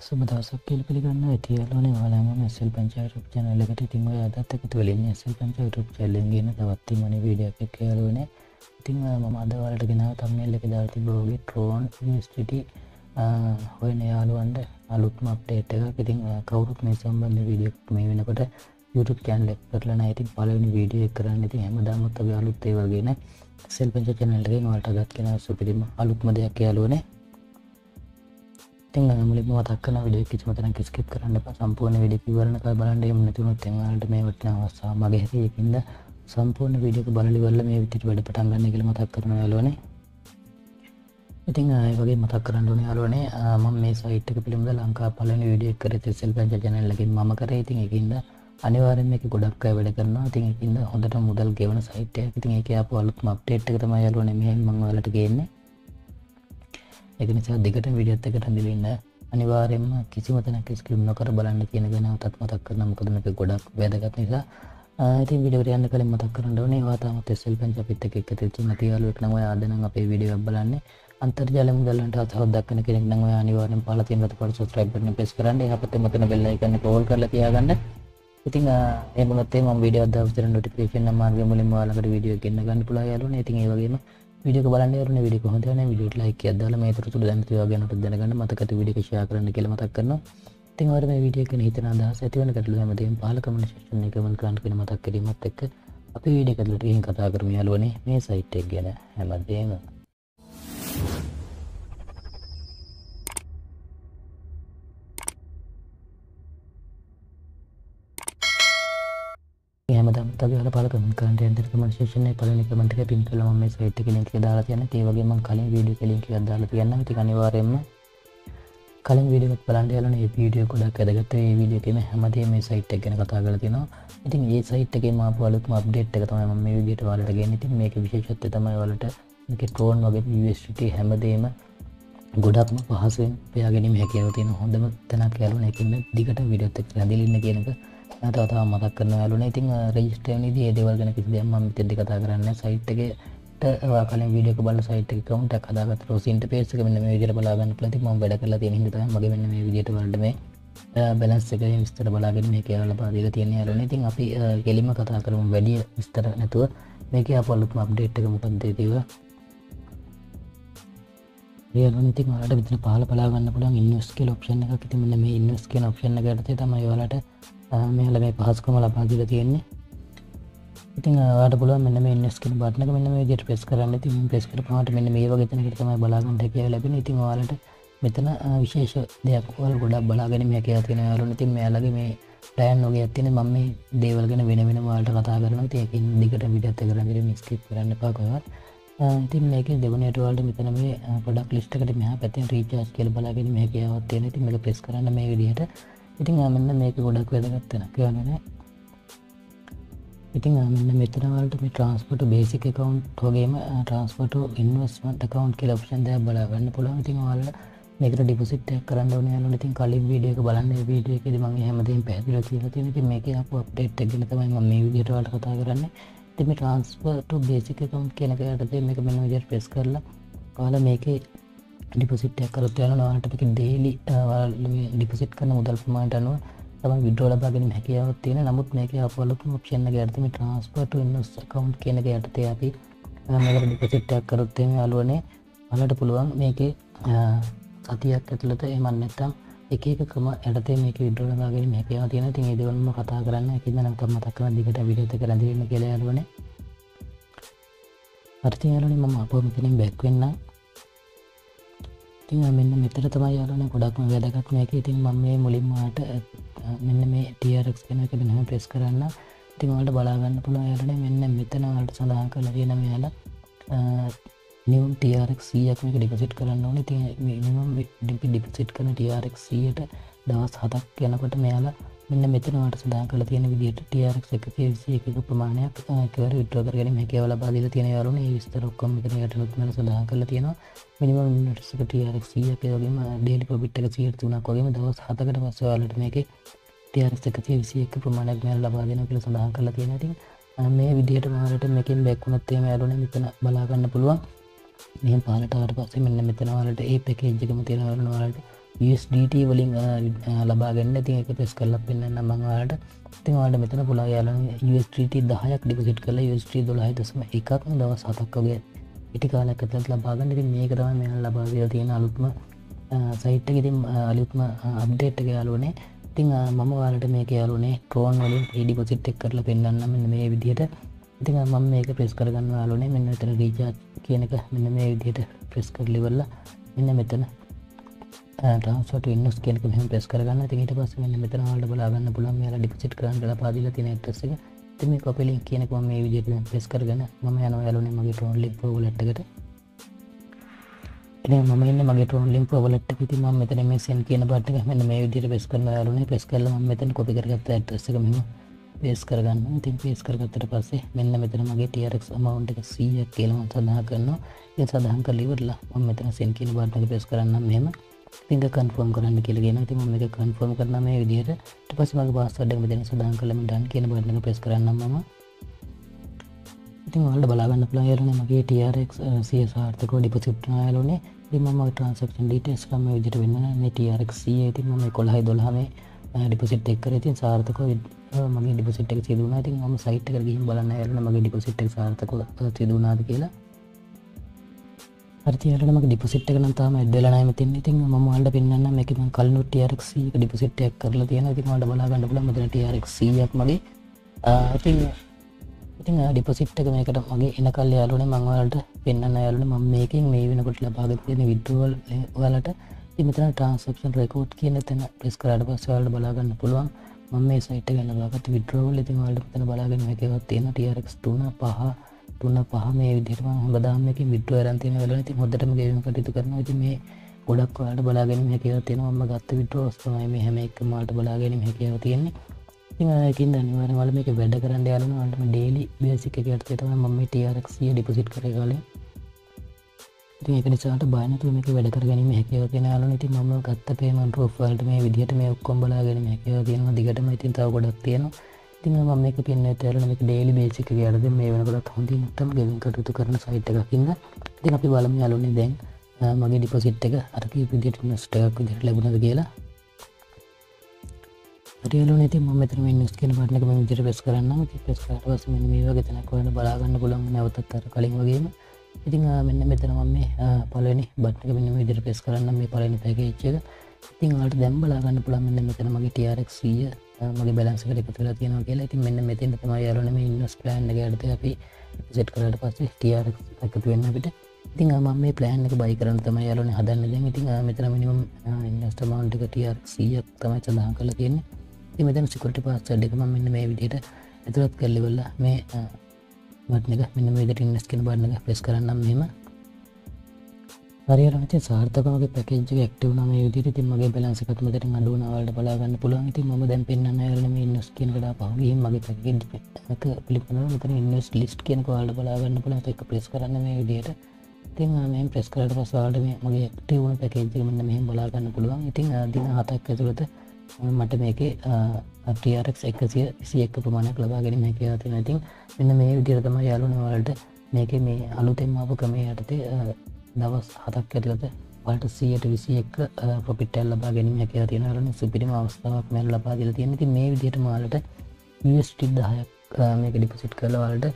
සුබ දවසක් කියල පිළිගන්න ඇතියාලනේ වාලාම මෙසල් පංචාරප චනලකට තිංව අදත් එකතු වලින් එසල් පංචාරප චල්ලෙන්ගෙන තවත්ති මනි වීඩිය එක කියලුවනේ ඉතිං මම අදවලට ගෙනාව තම්නෙල්ල එක දාති බෝගේ ට්‍රෝන් ස්ටිට හොයන යාලුවන්ට අලුත්ම අප්ටේට් එක ඉතින් කවුරුත් මේ සම්බන්ධ වීඩියක් මේ වෙනකොට YouTube චැනල කරලන ඇති පලවෙනි වීඩිය කරන්න. ඉති හැම දමත් අලුත්තේ වගේන සෙල් පංච චැනල්ටගේ මට ගත් කෙන සුපිරිම අලුත්ම දෙයක් යාලුවනේ තිං මුලිම මතක්කන විඩිය කිසිමතන කිස්කප් කරන්න සම්පූර්ණ විඩි වරණ බලන්ට එම නතුුණු තැවලට මේ වටන අවස්සා මගේ හැකින්ද සම්පූර්ණ විඩියක බලලිවල්ල මේ විටිට වැඩ පටන්ගන්න කියල මතක් කරන යාලුවනේ ඉතින් වගේ මතක් කරන්නන යාලුවනේ ම මේ සයිට්ක පිළිබඳ ලංකා පලන විඩිය කර සෙල් පංච ජනල්ලකින් ම කර. ඉතින් එකින්ද අනිවාරෙන් එක ගොඩක් අය වැඩ කරනවා. තින් එකින්ද හොඳට මුදල් ගෙවන සයිටය ඉතින් එක අප අලුත් අප්ටේට් තම යාලුවන මෙ මංවලට ගන්නේ. එක නිසා දෙකට විඩියත් එකට දිලන්න අනිවාරෙන්ම කිසිමතන කිස්කම් නොකර බලන්න කියන ගෙන තත් මතක් කරන මොකදමක ගොඩක් වැදගත් නිසා. ඇති විඩියරයන්න කළ මතක් කරන්නවන වාතාම තෙසල් පංච පිත්ත එක තිචි මතියාලුවක් නව ආදන අපේ විඩිය බලන්න. අන්තර්ජල මුදලට හදක්න කෙනෙක් නව අනිවාරෙන් පාලතියනට පට සත්‍රයිබන පෙස් කරන්න. හපත මතන බෙල්ල එකන්න පෝල් කරල තියාගන්න. ඉතින් ඒමනත්තේ ම විඩිය දවතර නොටිකේෂන් මාර්ග මුලින් වාලකට විඩියෝ ගන්න ගන්න පුලා යාලුන ඉතින් ඒවගේම විඩිය බලන්න වරන විඩි හොඳන විඩියට ලයික අදල මේ තුරතු දැනතිවා ගැනට දැනගන්න. මතකත විඩි ශා කරන්න කියල මතක් කරන තිවර මේ විඩියක හිතන අදහස ඇතිවන කටලු හැමදීම පාලකමන ශෂණ එකමන් කාන්ට කෙන මතක් කිරීමත් එක්ක අපි විඩි කටලට කතා කරම යාලුවනේ මේ සයිට්ක් ගැන හැමදේම. හමදම් තබල පලකම කන්ට ඇන්තරකම ශේෂණය පලනි කමටක පින් කලම මේ සයිට් කෙනෙක් දාලා තියන ඒවගේම කලින් වීඩිය කලින්ක අදාලා තියන්න ති අනිවාරෙන්ම කලින් විඩියත් බලන්ට යලන ඒ වීඩිය ගොඩක් ඇදගත ඒ වීඩියකම හැමදේ මේ සයිට් ගැන කතා කල තිනවා ඉතින් ඒ සයිට්ගේ ම පලුත් අප්ඩේට් එක තම මේ විදිට වලට ගෙන ඉතින් මේක විශේෂත්ත තමයි වලට එක ටෝන් වගේ වස්ට හැමදේම ගොඩක්ම පහසුවෙන් පයාගෙනීම හැකියාව තියෙන හොඳම තැනක් යාලුන එකන්න දිගට විඩත් රැදිලින්න කියනක තවතාව මතක් කරන යාලුන ඉතින් රජිස්ටේනද ඒදවල් ගැන කිසි දෙම තෙදි කතා කරන්න සයිට්ගේ කල විඩියක බල සයිට කවන්ට කදාගත් රෝසින්ට පේසක මෙන්න මේ විදිර බලාගන්න ලති ම වැඩ කලා තියෙන හිත මගේ මෙන්න මේ විදිට වලටම බැලන්ස්සක විස්තර බලාගෙන මේ කියවල පාදික තියෙන යාලන ඉතින් අපි කෙලිම කතා කරම වැඩිය විස්තර නැතුව. මේක අපොල්ලුත්ම අප්ඩේට්ක මොකක්දේතිව ියලනති මට විතන පාල පලාගන්න පුළන් ඉන්නස්කල් ඔප්ෂන් එක තිමන්න මේ ඉන්නස්කල් ඔප්ෂන් ගටතේ තමයි වලට මේල මේ පහස්කම ලබාදිල තියෙන්නේ. ඉතින් වාට පුල මෙන්න ඉන්නස්කල බට්නක මෙන්න මේ ජට පෙස් කරන්න. ති පෙස් කර පට මෙන්න මේ වගතන තමයි බලාගන්නට කිය ලැබෙන ඉතින් වාලට මෙතන විශේෂ දෙයක් වල් ගොඩක් බලාගෙන මේ කිය තියෙන යාලුන තින් මේලගේ මේ ටෑන් නොගේ ඇතින මම මේ දේවල්ගෙන වෙන වෙන වාලට කතා කරන තියකින් දිකට විඩත්ත කරන්න මිස්කප් කරන්න පාකවත් ඉතින් මේක දෙවනටවල්ට මෙතන මේ පොඩක් ලිස්ටකට මෙහ පැතින් රීචස් කෙල් බලාගෙන මේ කියවත් තියෙන ති මේක පෙස් කරන්න මේ විදිහට ඉතින් ආමන්න මේක ගොඩක් වැදගත්තන කියවනන ඉතින් ආමන්න මෙතනවලට මේ ට්‍රන්ස්පට බේසික කවන්් හොගේම ට්‍රන්ස්පට ඉන්වස්මට කවන්් කියල ප්ෂන් දය බලාගන්න පුළන් ඉතින් වල්ල මේක ඩිපසිට කරන්න ඕන යනු ඉතින් කලින් වීඩියක බලන්න. වීඩියකෙද මගේ හැමතින් පැදිල කියල තිනති මේක අප අප්ටේට් ගෙන තමයි ම මේ විදිටවලට කතා කරන්න. තිම ට්‍රන්ස්පට බේසික කවන්් කියනකයටද මේක මෙන විජර් පෙස් කරලා කාල මේක ඩිපසිට්යක් කරත් යන වාටක දේලි ඩිපසිට් කරන මුදල් පමාට අනුව තම විඩ්‍රෝල බාගෙන හැකියාවත් තියෙන නමුත් මේක අපලතු ක්ෂණ ගර්තම ට්‍රන්ස්පට ඉන්නස් කවන්් කියනක යටතේ අපි මෙකට ඩිපසිට්ටයක් කරොත්තේම අලුවනේ වලට පුළුවන්. මේක සතියක් ඇතුළත එමන් නැත්තම් එකක ක්‍රම ඇතේ මේක විඩ්‍රෝලගගෙන හැකව තියෙන තින් ඒදවල්ම කතා කරන්න එකද නම්තම මතක්කන දිගට විඩත කරදරන්න කියලයරුවන අර්තියාලන මම අප මෙතනින් බැක්වෙන්න ඉතින් මෙන්න මෙතර තමයි යාලන ගොඩක්ම වැදගත්. මේක ඉතින් මම මේ මුලින්මට මෙන්න මේ ටියරක්ස් කෙන එක මෙහම ප්‍රෙස් කරන්න. ඉතින්වලට බලාගන්න පුළුව යාලන මෙන්න මෙතනවලට සඳහන් කල තියෙන යාල නිවම් ටියරක් සියයක් මේක ඩිපසිට් කරන්න ඕන. ති ඩිපි ඩිපසිට් කන ටියරක් සියට දවස් හතක් යනකොට මෙයාලා මෙන්න මෙතනවට සඳහන් කල තියෙන විදිට ටියරක් එක විසියක ප්‍රමාණයක් කර විට්‍රෝකරගෙන හැකවල බාදිල තියෙන යාරුන විස්තර ඔක්කොම යට නුත්මල සඳහන් කල තියෙනවා. මිනිම නටසක ටියරක් සියක වගේම ඩේලි පොබිට්ක සියට තුනක් වගේම දවස් හතකට පස්සවාලට මේක ටියරක්කතිය විසියක ප්‍රමාණයක් මැල් ලබාදන කියල සඳහන් කල තියෙනති මේ විදිහට මාරට මෙකින් බැක්වුණත්තේ ඇරුණ මෙතන බලාගන්න පුළුවන්. මේ පාලටවට පස්සේ මෙන්න මෙතනවලට ඒ පැකේජ්ජකම තියෙනවරන වලට USDT වලින් ලබාගන්න තින් එක පෙස් කරලා පෙන්න්න මංවාට තිවාට මෙතන පුලා යාලන USDT දහයක් ඩිපසිට් කල USD දොලාහි දසම එකක් දවස් හතක්කගේ ඉටි කාලකතත් ලබාගන්න ති මේ කරම මෙ ලබාවිය තියෙන අලුත්ම සයිට්ක ඉතින් අලුත්ම අප්ඩේට්ක යාලුවනේ ඉතිං මම වාලට මේක යාලුනේ ට්‍රෝන් වලින් පිඩි පොසිට් එක් කරලා පෙන්න්න මෙන්න මේ විදිහට. ඉතින් මම මේක ප්‍රෙස් කරගන්න යාලුනේ මෙන්න තර රීචාත් කියනක මෙන්න මේ විදිහට ප්‍රෙස් කරලිවල්ල මෙන්න මෙතන ට්‍රන්ස්ට ඉන්නස් කියනක මෙම පෙස් කරගන්න. තිට පස මෙන්න මෙතන හල්ට බලාගන්න පුළන් යාල ඩිපසිට් කරන්න පාදිල තින ටසක තිම කොපිලින් කියනෙක මේ විදිට පෙස් කරගන්න ම යන යාලුනේ මගේ ටෝන් ලික් පෝලට්කට ම ඉන්න මගේ ටෝන් ලින් පොවලට පිති ම මෙතන මේ සෙන් කියන පට්ක මෙන්න මේ විදිට පෙස් කරන යාලුනේ පෙස් කරල ම මෙතන කොපි කරගත්ත ඇටසක මෙම පේස් කරගන්න. තින් පේස් කරගත්තට පස්සේ මෙන්න මෙතන මගේ ටියරක් මවන්ට එක සීය කියලම සඳහා කරනවා. ඒ සඳහන් කරලිවරලා ම මෙතන සෙන් කියන බාට්ක පෙස් කරන්න මෙම පිඟ කන්ෆෝම් කරන්න කියලගෙන ති ම එක කන්ෆෝම් කරන මේ විදිහට. පස් මගේ පාස්වඩ මෙතන සඳහන් කලම ඩන් කියන බට්ක පෙස් කරන්න මම. ඉතින් වලට බලාගන්න ප්ලායරන මගේ ටරක් සිය සාර්ථක ඩිපසිට් යාලුනේ ම ට්‍රන්සක්ෂන් ඩීටස් කම විදිට වෙන්න ටරක් සිය ති ම කොළහයි දොල්හමේ ඩිපසිට් එක්කර ඉතින් සාර්ථක මගේ ඩිපසිට් එක සිදුවන ඉතින් ම සයිට් කරගින් බලන්න ඇරන මගේ ඩිපසිට් සිදුවනාද කියලා. අර්තියලම ඩිපසිට් එක නතාම එදලනම තින් ඉතින් ම අල්ඩ පෙන්න්න මේකම කල්නු ටරක්සි ඩිපසිට්ක් කරල තියෙන ති මට බලාගන්න පුල මත ටරක්සියක් මගේ. ඉතින් ඉතින් ඩිපසිට්ක මේකට මගේ එන කල් යාලුන මංවලට පෙන්න්න යාලුන ම මේකින් මේ වෙනකොට ලබාගත්යන විද්ුවල් වලට ඉමතන ට්‍රන්සප්ෂන් රෙකෝඩ් කියන තැන ප්‍රෙස් කරට පස්සවල්ට බලාගන්න පුළුවන්. ම මේ සයිට ගන්න බාගත විද්‍රෝවල් ඉතින් වලට පතන බලාගෙන හැකවත් තියෙන ටරක් තුන පහ තුන්න පහ මේ විදිරම හොදාමක විද්ුව ඇරන්තින වල ති හොදටම ගෙවීම කටයුතු කරන ති මේ ගොඩක් වලට බලාගෙන හැකව තියෙන ම ගත්ත විද්‍රෝස්තමයි මේ හැම එක මට බලාගෙන හැකව තියෙන්නේ. ඉකින් දනිවාර වල මේක වැඩ කරන්න යාලන අටම ඩේලි බේසික කටතම මම ටරක්සිය ඩිපසිට් කර කාල ඒක නිසාට බානතු මේක වැඩ කරගැනීම හැකව තියෙන යාලු ති ම ගත්ත පේමන් රෝෆල්ට මේ විදිහට මේ ඔක්කොම් බලාගෙන හැකව තියෙන දිගටම ඉතින් තව ගොඩක් තියෙනවා. තින ම මේක පින්න ඇතරන මේක ඩේලි බේසික අරද මේ වනකට හොඳි නටම් ගෙවින් කටයුතු කරන සයිට් එකකින්න ති අපි බලම යාලුන්නේ දැන් මගේ ඩිපසිට් එක අරක විදිට නස්ටක් විදිට ලැබුණද කියලා. රියලු නති මෙතම නිස් කියන පටනක ම විදිර පෙස් කරන්න පෙස් කරටවස මෙ මේ වගේ තැනක්වන බලාගන්න පුළන් නැවතත්තර කලින් වගේම. ඉතිං මෙන්න මෙතන මම මේ පලනි බට්ක මෙන්න විදිර පෙස් කරන්න මේ පලනි පැකේච්චක ඉතින් අට දැම් බලාගන්න පුළන් මෙන්න මෙතන මගේ ටියරක්සිය මගේ බැලන්සකට එකතුලා තියෙනවා කියලා. ඉතින් මෙන්න මෙතන තම යාලනම ඉන්නස් ප්ලෑන්් ගඩත අපි සෙට් කරට පස්සේ ටියරක් එකතු වෙන්න පිට ඉතින් ම මේ ප්ලෑන් එක බයි කරන තම යාලන හදන්න. දැ ඉතින් මෙතන මිනිම ඉන්නස්ටමන්ටක ටියරක් සියක් තමයි සඳහන් කල තියෙන්නේ. මෙතන සිකට පාස්සඩ් එකම මෙන්න මේ විදියට ඇතුළත් කරලිවෙල්ල මේ වටනක මෙන්න මේකට ඉන්නස් කෙන බන්නක පෙස් කරන්නම් මෙම හරිරනච සාර්ථකමගේ පැකේජ ක්ටව ම විදිර තිමගේ බලන්සකත්මට අඩුවනවලට බලාගන්න පුළුවන්. ති ම දැන් පෙන්න්න ඇරනම ඉන්නස් කියනකට පහගේ මගේ පැකෙන්ක පිළිපන මෙතන ඉන්නස් ලිස්ට් කියනක වාල්ට බලාගන්න පුළ එක ප්‍රෙස් කරන්න මේ විදියට ඉතින් මේ ප්‍රෙස් කරට පසවාට මගේ ටවන පැකේජ මන්න මෙහම බලාගන්න පුළුවන්. ඉතින් දින හතක් ඇතුළත මට මේක ටියරක් එකසිය විසි එක්ක ප්‍රමාණයක් ලබා ගැනීම හැකව තින ඉතින් මෙන්න මේ විදිරතම යාලුනවලට මේක මේ අලුතෙන් අප ක්‍රමේ යටතේ දවස් හතක් ඇතිලත පට සියට විසි එක් පොපිටල් ලබා ගැනීම හැකව තියෙනරන සුපිරිම අවස්ථාවක් මැල් ලබා දිල තියෙන ති මේ විදියට මාලට ටික් දහයක් මේක ඩිපසිට් කලවලට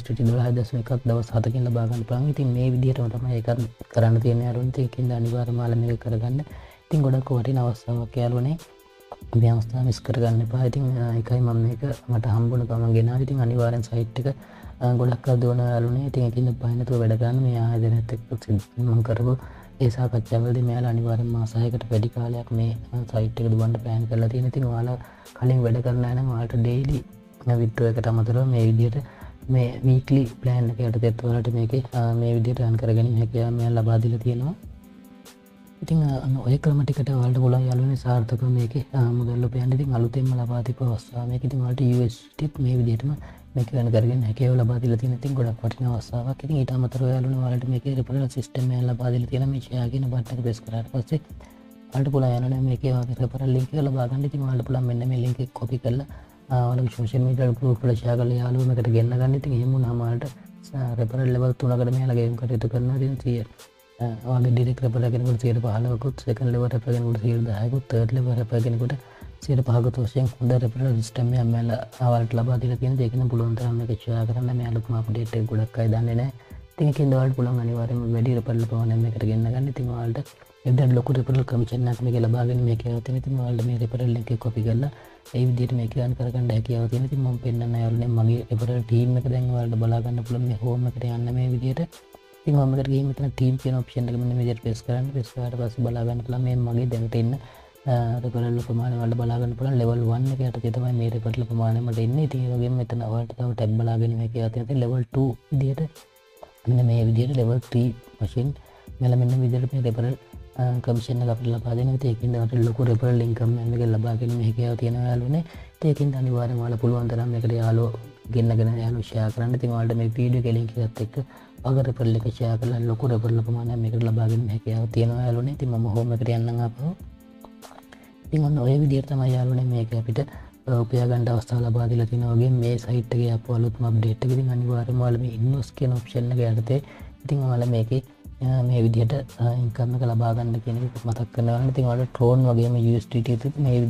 ස්ටි දහ දස එකක් දවස් හතකින් ලබාගන්න පලන් ඉතින් මේ විදිහටම තම එකත් කරන්න තියෙන අරුන්තයකින් අනිවාර මාලමක කරගන්න. ඉතින් ගොඩක් වටින අවස්ථාවක් යාලුවනේ ව්‍යවස්ථා මිස් කරගන්න පා ඉතින් එකයි මම එක මට හම්බුණ පම ගෙන ඉතින් අනිවාරෙන් සයිට්ක ගොඩක් දුවන යාලුනේ ඉතින් ඉතින්න පහනතුව වැඩගන්න මේ ආයදනැත්තක් සිම කරපු ඒසා කච්චවලද මේල අනිවාරෙන් මාසායකට වැඩි කාලයක් මේ සයිට්ක දුවන්ට පෑන් කරලා තියෙන තින් වාලා කලින් වැඩ කරන්න න වාට ඩේලි විට්ටුව එකට අමතර මේ විදියට මේ වීකලි ප්ලෑන් එකට තෙත්වලට මේක මේ විදියට අන් කරගෙන හැකයා මේ ලබාදිල තියෙනවා. ඉතින් ඔය ක්‍රමටිකට වලට ගොලා යාලුවන සාර්ථක මේක මුදල්ල පයන්ඉතින් අලුතෙම ලබාතික වස්සාාවයක ඉතින් වලට ටිත් මේ විදිටම මේක ගන කරගෙන හැකව ලබාදිල තින තින් ගොඩක් පටින වස්සාාවක් ඉතින් ඉට අමතර යාලුන වලට මේක රපල සිස්ටම ලබාදිල තියෙන මේශයාගෙන බට්ක පෙස් කරට පස්සේ අට පුල යන මේක පර ලින්ක ලබාගන්න ති මල්ට පුල මෙන්න මේ ලින්ක කොපි කරලා වල ශෝෂන් මීට පල ශාකල යාලුවමකට ගන්න. ගන්න ති හෙමු නමට රෙපර ලෙවල් තුනකට මේලගේම් කටයුතු කරන තින් සිය වගේ ඩිරෙක් රැපලගෙනකට සියට පහලකුත් සකන් ලෙව රැපගෙනකට සියට දහයකුත් තර්ට ලෙව රැපගෙනකට සියට පහගත වශයෙන් හොඳ රැපල ස්ටම මැල අවලට ලබාදිල තියෙන දෙකන පුළුවන්තරම එකක්ෂා කරන්න මෑලකුම අපඩේට ගොඩක්යි දන්නන තිකින් දවල් පුළන් අනිවාරම වැඩි රපල්ල පවනම එකට ගන්න ගන්න. තිවාල්ට එද ලොක රපල් කමිචනක්ම ලබාගෙන මේක තින තිවාල්ට මේ රපරල් එක කොපි කරලා ඒ විදිට මේක ගන් කරන්න හැකියාව තියෙන ති ම පෙන්න්න යාලන මගේ එපට ටීම එක දැන්වල්ට බලාගන්න පුළම හෝමකට යන්න මේ විදියට ති මකට ගේමතන ටීම් කියන ඔප්ෂන් එකම විදිට පෙස් කරන්න. පෙස්කාට පස බලාගන්න කළ මේ මගේ දැන්ටන්න රපරල්ල ප්‍රමාණවලට බලාගන්න පුළ ලෙවල් වන්න යට තෙතමයි මේ රපටල ප්‍රමාණමට එන්න තියගේ මෙතන වට තව ටැබ් බලාගෙන එක අතත ලෙවල්2 දියට මෙන්න මේ විදියට ලෙවල් 3 මශන් මෙල මෙන්න විදිරට මේ රෙපරල් කමිෂන අපට ලබාදන ඒකින්ට ලොකු රෙපල් ලින්කම් එක ලබාගෙන හැකයාව තියෙන යාලුන ඒකින් අනිවාර මාල පුළුවන් තරම් එකට යාලෝ ගෙන්න්නගෙන යාලු ෂයා කරන්න. තිවාට මේ පීඩිය කෙලින්කත් එක් අගර පෙල්ලක ෂයා කල ලොකු රෙපල්ල පමාන මේකට ලබාගෙන හැකයාව තියෙන යාලුනේ ති ම හෝමකට යන්න අප ඉතින් ඔන්න ඔය විදිර්තම යාලුනේ මේක අපිට උපයගන්ට අවස්ථා ලබාදිල තිනවගේ මේ සයිට්ගේ අප අලුත්ම අප්ඩේට්කති අනිවාරමාලම ඉන්නස් කියන ඔප්ෂන්න යටතේ. ඉතිං ඔල මේක මේ විදිහට ඉන්කම්ම ලබාගන්න කෙනෙ මතක් කරනවන්න තින් වල ට්‍රෝන් වගේම යස්ට මේ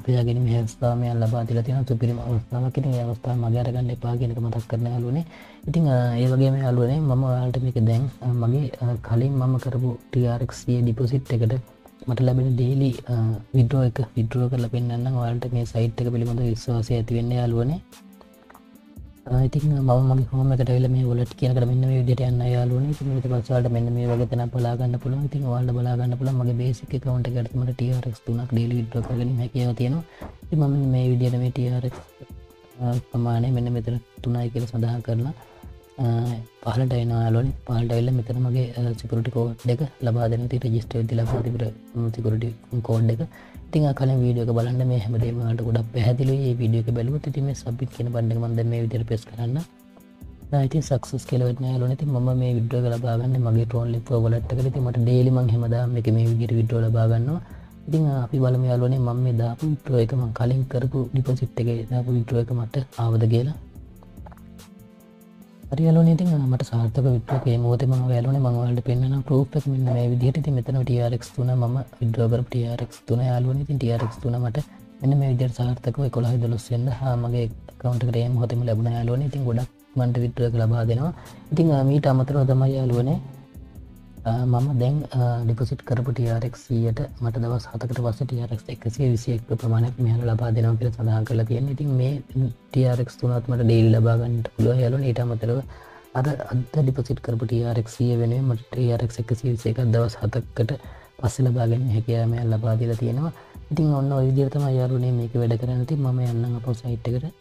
විදියට උපයාගෙන හස්ථාමය ලබාතිල තින තුපිරිම අවස්ථාවකට අවස්ථා මගරගන්න එපා කෙනක මතක් කරන අලුනේ ඉතිං ඒ වගේම අලුවනේ මම වාල්ට මේක දැන් මගේ කලින් මම කරපු ටියරක්සිය ඩිපොසිට් එකට මට ලැබෙන ඩේලි විඩ්‍රෝ එක විඩ්‍රෝ කරල පෙන්න්න වාල්ට මේ සයිට් එක පිළිබඳ විශ්වාසය ඇතිවෙන්න යාලුවනේ ඉතින් මම හෝම කටල මේ ොලට කියනකට මෙන්න විදිට යන්න යාලුවන ට පසවාට මෙන්න මේ වගතන බලාගන්න පුළ ඉතින් වාල්ල බලාගන්න පුළ මගේ බේසික කවන්ට ගටමට ටියරක් තුනක් ඩේලි විඩ්‍ර කරන හැකිව තියෙනවා. මම මේ විදිට මේ ටියරක් ප්‍රමාණය මෙන්න මෙතන තුනයි කියල සඳහන් කරලා පහලට අයිනාලොන පාල්ටයිල්ල මෙතන මගේ සිපරටි කෝඩ් එක ලබාදන ති රජිස්ට ති ලබාතිබර සිකරට කෝඩ් එක. තිං කල වීඩියක බලන්න මේ හැමදේමට ගොඩක් පැහදිල ඒ විඩියක බැලුව තිම සබිත් කියන බඩ මන්ද මේ විදිර පෙස් කරන්න. ති සක්ස් කෙලවන ලනති ම මේ විඩ්‍ර ලබාගන්න මගේ ටෝන් ලිප වලට කලති මට ඩේලිම හෙමදාම එක මේ විදිර විඩ්‍ර ලබාගන්නවා ඉතින් අපි බලම යාලුවනේ මම මේ දාපු විට්‍රෝ එකම කලින් කරපු ඩිපසිට් එක දාපු විට්‍රෝ එක මට ආවද කියලා. හරියලන ඉතින් මට සාර්ථක විට්‍රකේ මෝතම වැලන මංවලට පෙන්න්න පරෝපක් මෙන්න මේ විදිහට. මෙතන ටියරක් තුන ම විද්‍රෝගර ටියරක් තුන යාලුවන ඉතින් ටියරක් තුනමට මෙන්න මේ විදිර සාර්ථකව කොළහ දොස්සෙන්ද හාමගේ කවන්ට කරේම හොතම ලැබුණ යාලුවන ඉතින් ගොඩක් මන්ට විට්‍රක ලබා දෙනවා. ඉතින් මීට අමතර තමයි යාලුවනේ මම දැන් ඩිපසිට කරපුටියාරෙක් සියට මට දවස් හතකට පස ටියරක් එකසේ විසියෙක් ප්‍රමාණයක් මෙහල ලබා දෙනවා කියල සඳහන් කරලා තියෙන ඉතින් මේ ටියරෙක් තුනත්මට ඩේල් ලබාගන්නට පුළුව යාලු ඊට අමතරව අර අද ඩිපසිට කරපු ටියරක්සිය වෙන මට ටියරක් එකසි විසේක දවස් හතක්කට පස්ස ලබාගෙන හැකයාම ලබාදිල තියෙනවා. ඉතින් ඔන්න විදිරතම යාරුනේ මේක වැඩ කරනති ම යන්න අප සයිට්කට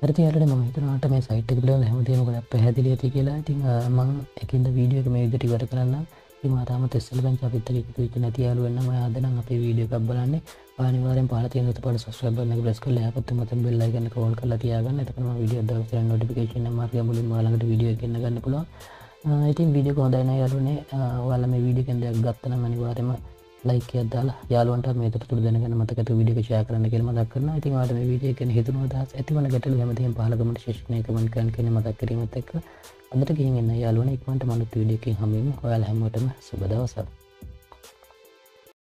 ඇතියට ම හිතනට මේ සයිට් කල හැමතියමකට පැහැදිලි ඇති කියලා. ඉතින් මං එකින්ද වීඩියක මේ විදිට ඉවර කරන්න මාතම තෙස්සල පංච පිත්තක විච නැතියාලුවන්න අදන අප වීඩිය එකක් බලන්නේ. පානිවාරෙන් පාලතිය පට සස්්‍රබන බ්‍රස් කල පත් මත බෙල්ල ගන්න කවල් කල තියාගන්න. එතකම විඩිය ද නොටිකේෂන මාර්ග මුලින් මාලකට විඩිය කන්න ගන්න පුල ඉතින් විඩිය කොහොදයින යාලුනේ වල මේ වීඩිය කෙන්දයක් ගත්තන මනිවාරම ලයික දාලා යාලුවන්ට මේ තුර දැනගන මතකට විඩිය ෂය කරන කෙල්ම දක්කරන ඉතින් වාට විඩිය කන හිතුන දස් ඇතිවන ගැටල හැමතිය පාලකමට ශේෂණය කමන්කන් කෙන මතක් කිරීමත් එක්ක අදට ගිහින්න යාලුවන ඉක්මට මලුත් විඩියකින් හමීම හොයාල හැමටම සුබදවසක්